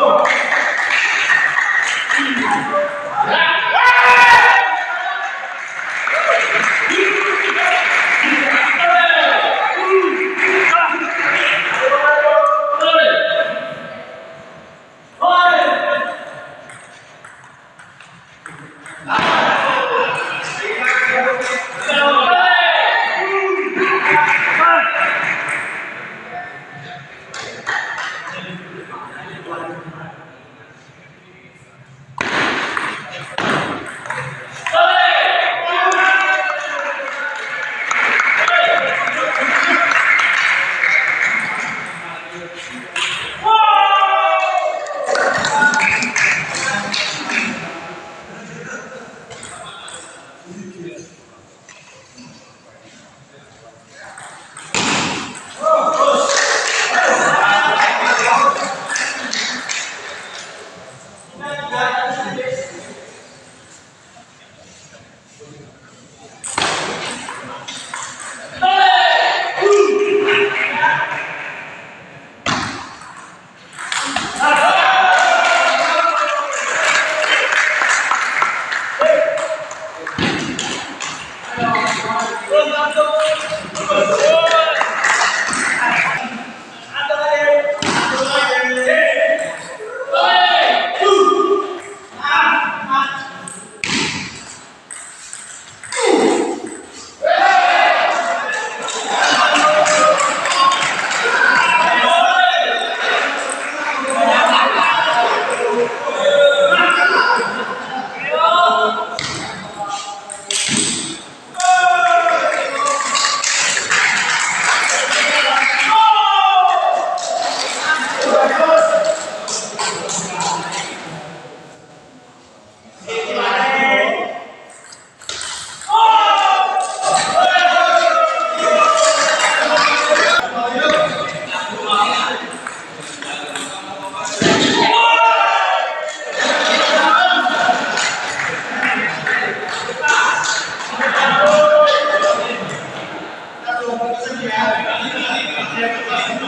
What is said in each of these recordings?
Oh.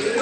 Yeah.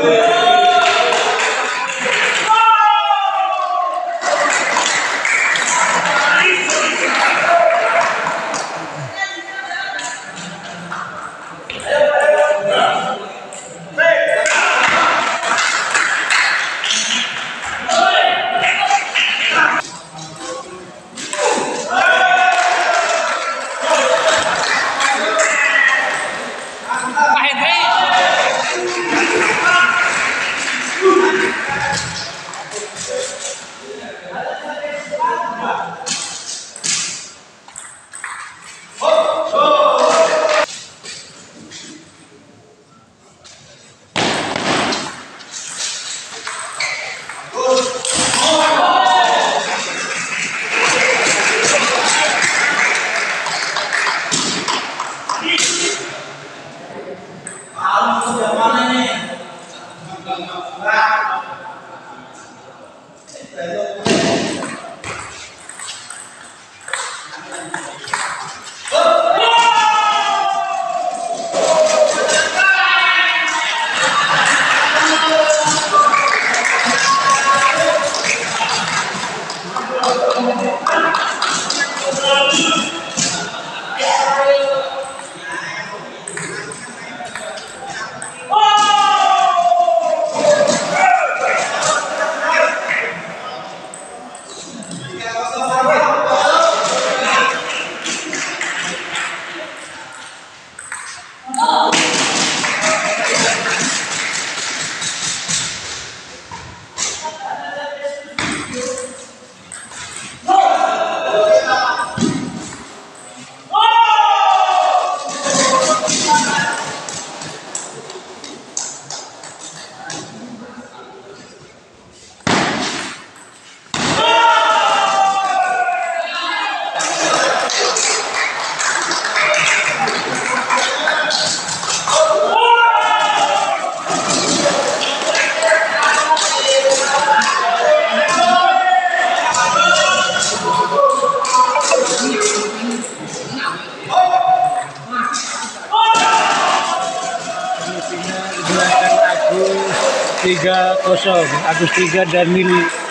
3 Kosong Agus 3 Daniel